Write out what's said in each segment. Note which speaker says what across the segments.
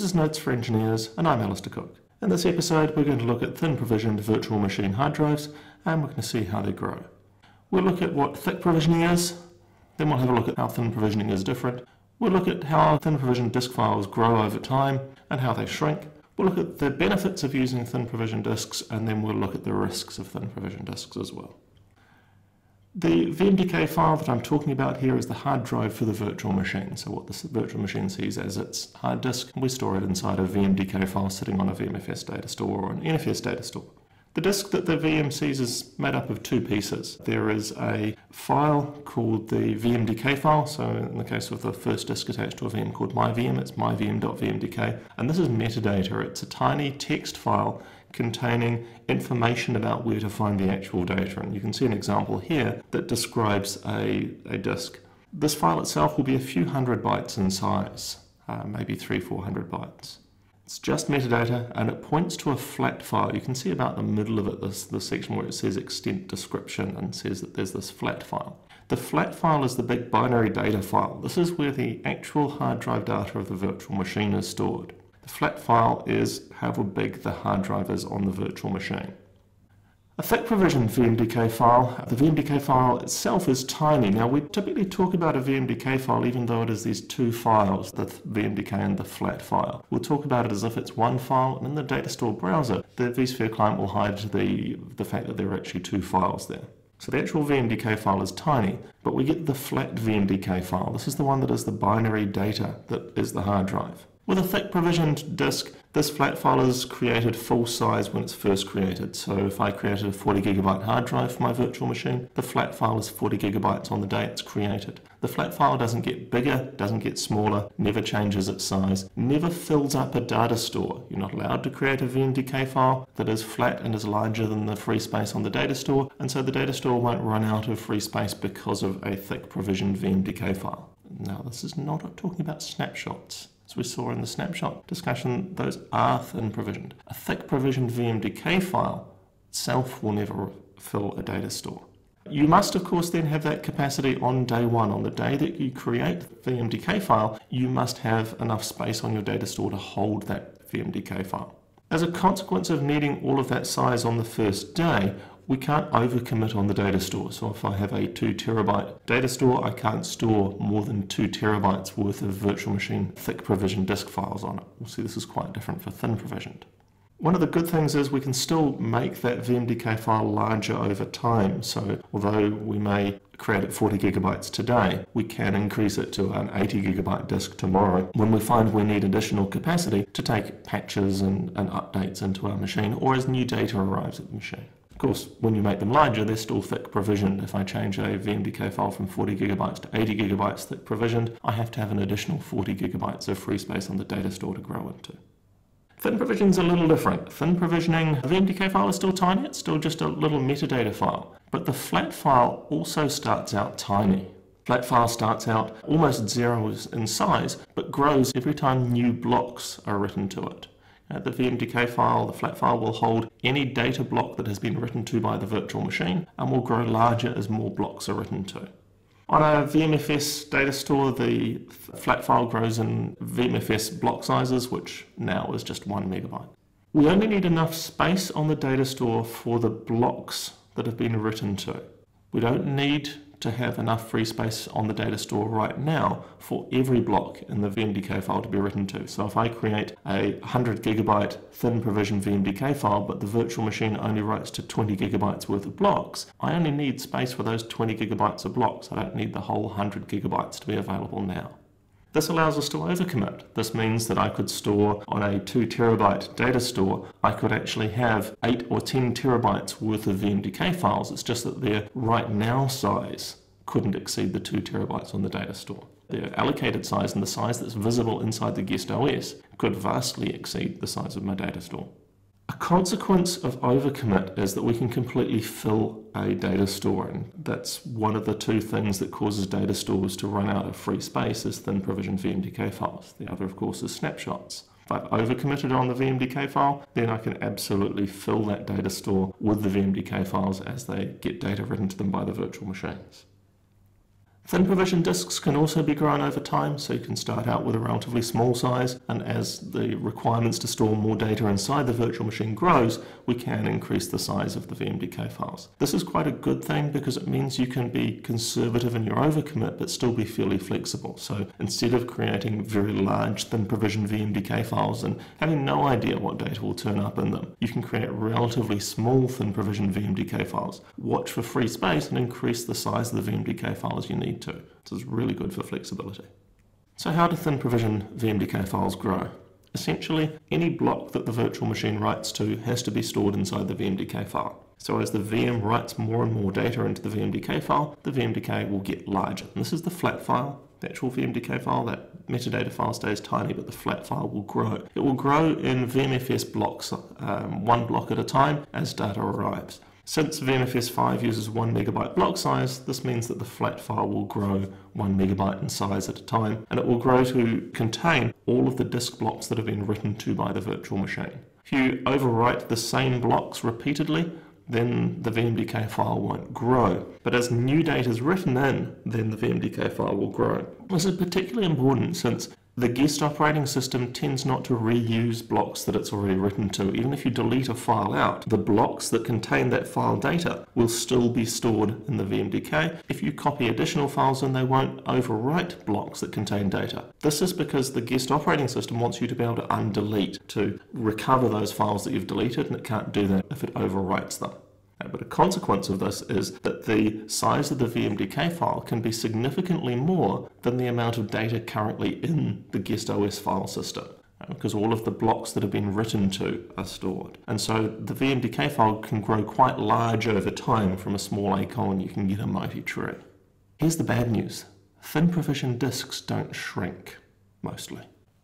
Speaker 1: This is Notes for Engineers, and I'm Alastair Cooke. In this episode, we're going to look at thin provisioned virtual machine hard drives, and we're going to see how they grow. We'll look at what thick provisioning is, then we'll have a look at how thin provisioning is different. We'll look at how thin provisioned disk files grow over time and how they shrink. We'll look at the benefits of using thin provisioned disks, and then we'll look at the risks of thin provisioned disks as well. The VMDK file that I'm talking about here is the hard drive for the virtual machine. So what the virtual machine sees as its hard disk, we store it inside a VMDK file sitting on a VMFS data store or an NFS data store. The disk that the VM sees is made up of two pieces. There is a file called the VMDK file, so in the case of the first disk attached to a VM called myVM, it's myvm.vmdk, and this is metadata. It's a tiny text file containing information about where to find the actual data, and you can see an example here that describes a, a disk. This file itself will be a few hundred bytes in size, uh, maybe three, four hundred bytes. It's just metadata and it points to a flat file. You can see about the middle of it, this, this section where it says extent description and says that there's this flat file. The flat file is the big binary data file. This is where the actual hard drive data of the virtual machine is stored. Flat file is however big the hard drive is on the virtual machine. A thick provision VMDK file, the VMDK file itself is tiny. Now we typically talk about a VMDK file even though it is these two files, the VMDK and the flat file. We'll talk about it as if it's one file and in the data store browser the vSphere client will hide the, the fact that there are actually two files there. So the actual VMDK file is tiny, but we get the flat VMDK file. This is the one that is the binary data that is the hard drive. With a thick provisioned disk, this flat file is created full size when it's first created. So if I created a 40 gigabyte hard drive for my virtual machine, the flat file is 40 gigabytes on the day it's created. The flat file doesn't get bigger, doesn't get smaller, never changes its size, never fills up a data store. You're not allowed to create a VMDK file that is flat and is larger than the free space on the data store, and so the data store won't run out of free space because of a thick provisioned VMDK file. Now this is not talking about snapshots. As we saw in the snapshot discussion, those are thin provisioned. A thick provisioned VMDK file itself will never fill a data store. You must, of course, then have that capacity on day one. On the day that you create the VMDK file, you must have enough space on your data store to hold that VMDK file. As a consequence of needing all of that size on the first day, we can't overcommit on the data store. So if I have a 2 terabyte data store, I can't store more than 2 terabytes worth of virtual machine thick provisioned disk files on it. We'll see this is quite different for thin provisioned. One of the good things is we can still make that VMDK file larger over time. So although we may create it 40 gigabytes today, we can increase it to an 80 gigabyte disk tomorrow when we find we need additional capacity to take patches and, and updates into our machine or as new data arrives at the machine Of course, when you make them larger, they're still thick provisioned. If I change a VMDK file from 40 gigabytes to 80 gigabytes thick provisioned, I have to have an additional 40 gigabytes of free space on the data store to grow into. Thin provisioning is a little different. Thin provisioning, the VMDK file is still tiny, it's still just a little metadata file. But the flat file also starts out tiny. Flat file starts out almost zero in size, but grows every time new blocks are written to it. Uh, the VMDK file, the flat file, will hold any data block that has been written to by the virtual machine and will grow larger as more blocks are written to. On a VMFS data store, the flat file grows in VMFS block sizes, which now is just one megabyte. We only need enough space on the data store for the blocks that have been written to. We don't need to have enough free space on the data store right now for every block in the VMDK file to be written to. So if I create a 100 gigabyte thin provision VMDK file, but the virtual machine only writes to 20 gigabytes worth of blocks, I only need space for those 20 gigabytes of blocks. I don't need the whole 100 gigabytes to be available now. This allows us to overcommit. This means that I could store on a 2 terabyte data store, I could actually have 8 or 10 terabytes worth of VMDK files. It's just that their right now size couldn't exceed the 2 terabytes on the data store. Their allocated size and the size that's visible inside the guest OS could vastly exceed the size of my data store. A consequence of overcommit is that we can completely fill a data store, and that's one of the two things that causes data stores to run out of free space is thin provisioned VMDK files. The other, of course, is snapshots. If I've overcommitted on the VMDK file, then I can absolutely fill that data store with the VMDK files as they get data written to them by the virtual machines. Thin provision disks can also be grown over time, so you can start out with a relatively small size, and as the requirements to store more data inside the virtual machine grows, we can increase the size of the VMDK files. This is quite a good thing because it means you can be conservative in your overcommit but still be fairly flexible. So instead of creating very large thin provision VMDK files and having no idea what data will turn up in them, you can create relatively small thin provision VMDK files. Watch for free space and increase the size of the VMDK files you need to. So it's really good for flexibility. So how do thin provision VMDK files grow? Essentially, any block that the virtual machine writes to has to be stored inside the VMDK file. So as the VM writes more and more data into the VMDK file, the VMDK will get larger. And this is the flat file, the actual VMDK file, that metadata file stays tiny, but the flat file will grow. It will grow in VMFS blocks, um, one block at a time, as data arrives. Since VMFS 5 uses 1 megabyte block size, this means that the flat file will grow 1 megabyte in size at a time, and it will grow to contain all of the disk blocks that have been written to by the virtual machine. If you overwrite the same blocks repeatedly, then the VMDK file won't grow. But as new data is written in, then the VMDK file will grow. This is particularly important since the guest operating system tends not to reuse blocks that it's already written to. Even if you delete a file out, the blocks that contain that file data will still be stored in the VMDK. If you copy additional files in, they won't overwrite blocks that contain data. This is because the guest operating system wants you to be able to undelete, to recover those files that you've deleted, and it can't do that if it overwrites them. Uh, but a consequence of this is that the size of the VMDK file can be significantly more than the amount of data currently in the guest OS file system uh, because all of the blocks that have been written to are stored. And so the VMDK file can grow quite large over time from a small acorn, you can get a mighty tree. Here's the bad news. Thin provision disks don't shrink, mostly.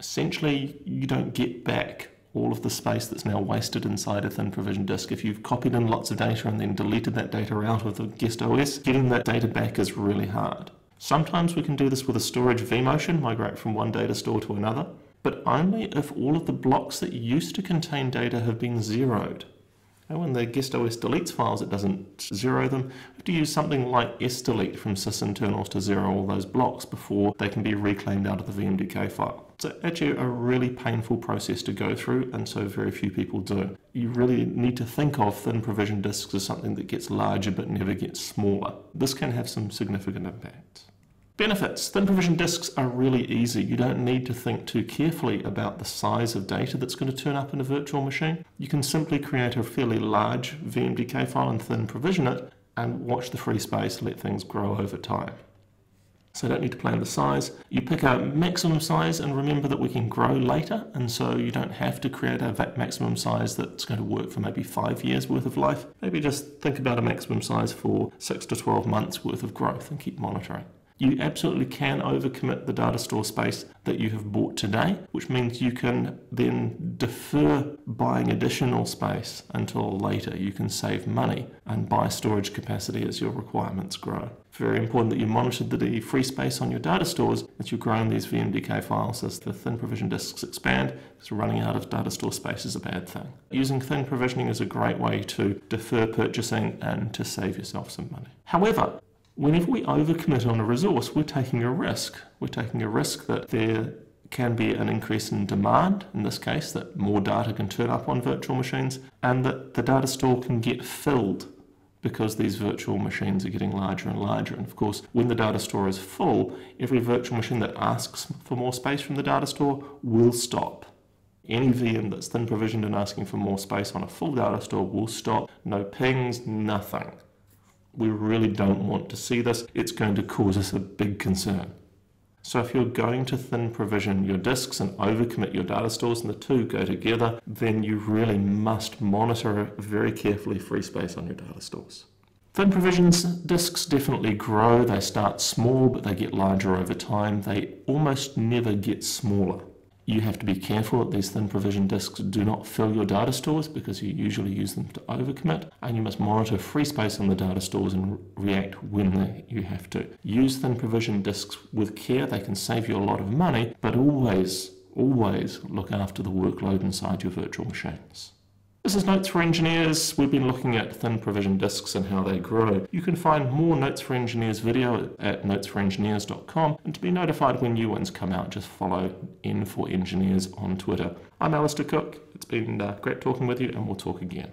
Speaker 1: Essentially, you don't get back all of the space that's now wasted inside a thin provision disk. If you've copied in lots of data and then deleted that data out of the guest OS, getting that data back is really hard. Sometimes we can do this with a storage vMotion, migrate from one data store to another, but only if all of the blocks that used to contain data have been zeroed. And when the guest OS deletes files, it doesn't zero them. We have to use something like sdelete from sysinternals to zero all those blocks before they can be reclaimed out of the VMDK file. It's actually a really painful process to go through, and so very few people do. You really need to think of thin provision disks as something that gets larger but never gets smaller. This can have some significant impacts. Benefits. Thin provision disks are really easy. You don't need to think too carefully about the size of data that's going to turn up in a virtual machine. You can simply create a fairly large VMDK file and thin provision it and watch the free space let things grow over time. So you don't need to plan the size. You pick a maximum size and remember that we can grow later and so you don't have to create a maximum size that's going to work for maybe five years worth of life. Maybe just think about a maximum size for six to 12 months worth of growth and keep monitoring you absolutely can overcommit the data store space that you have bought today, which means you can then defer buying additional space until later. You can save money and buy storage capacity as your requirements grow. Very important that you monitor the free space on your data stores as you grow in these VMDK files as the thin provision disks expand, because running out of data store space is a bad thing. Using thin provisioning is a great way to defer purchasing and to save yourself some money. However, whenever we overcommit on a resource, we're taking a risk. We're taking a risk that there can be an increase in demand, in this case, that more data can turn up on virtual machines, and that the data store can get filled because these virtual machines are getting larger and larger. And of course, when the data store is full, every virtual machine that asks for more space from the data store will stop. Any VM that's thin provisioned and asking for more space on a full data store will stop. No pings, nothing. We really don't want to see this. It's going to cause us a big concern. So if you're going to thin provision your disks and overcommit your data stores and the two go together, then you really must monitor very carefully free space on your data stores. Thin provisions disks definitely grow. They start small, but they get larger over time. They almost never get smaller. You have to be careful that these thin provision disks do not fill your data stores because you usually use them to overcommit, and you must monitor free space on the data stores and react when you have to. Use thin provision disks with care, they can save you a lot of money, but always, always look after the workload inside your virtual machines. This is Notes for Engineers. We've been looking at thin provision disks and how they grow. You can find more Notes for Engineers video at notesforengineers.com and to be notified when new ones come out, just follow N for Engineers on Twitter. I'm Alastair Cooke. It's been uh, great talking with you and we'll talk again.